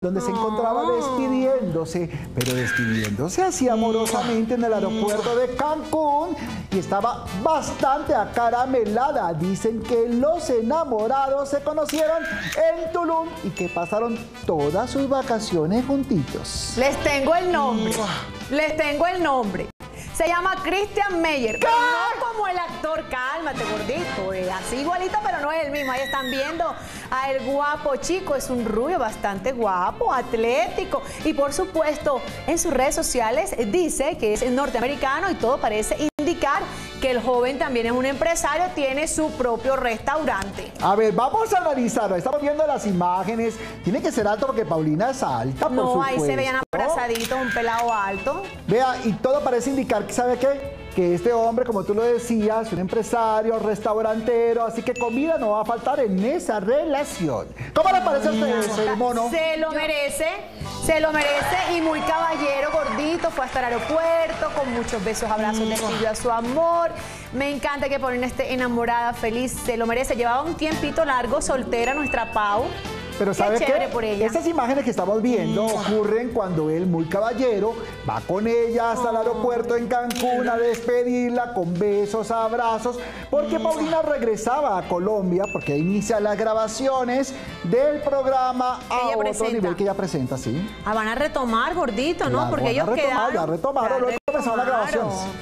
donde se encontraba despidiéndose, pero despidiéndose así amorosamente en el aeropuerto de Cancún y estaba bastante acaramelada. Dicen que los enamorados se conocieron en Tulum y que pasaron todas sus vacaciones juntitos. Les tengo el nombre. Les tengo el nombre. Se llama Christian Meyer. No como el actor, cálmate, gordito. eh, Así igualito, pero no es el mismo. Ahí están viendo a el guapo chico. Es un rubio bastante guapo, atlético. Y por supuesto, en sus redes sociales dice que es norteamericano y todo parece indicar que el joven también es un empresario, tiene su propio restaurante. A ver, vamos a analizarlo. Estamos viendo las imágenes. Tiene que ser alto porque Paulina es alta, por No, ahí se supuesto. veían abrazaditos, un pelado alto. Vea, y todo parece indicar que, ¿sabe qué? Que este hombre, como tú lo decías, es un empresario, restaurantero, así que comida no va a faltar en esa relación. ¿Cómo le parece a usted mono? Se lo merece, se lo merece y muy caballero, gordito, fue hasta el aeropuerto con muchos besos, abrazos, despidió a su amor. Me encanta que Paulina esté enamorada, feliz, se lo merece. Llevaba un tiempito largo soltera nuestra Pau. Pero Qué ¿sabe chévere qué? por ella. Estas imágenes que estamos viendo ocurren cuando él, muy caballero, va con ella hasta el aeropuerto en Cancún a despedirla con besos, abrazos, porque Paulina regresaba a Colombia, porque inicia las grabaciones del programa a otro presenta. nivel que ella presenta, sí. Ah, van a retomar, gordito, ¿no? Ya Porque ellos retomar, quedaron. ya retomaron, luego comenzaron las retomaron. grabaciones.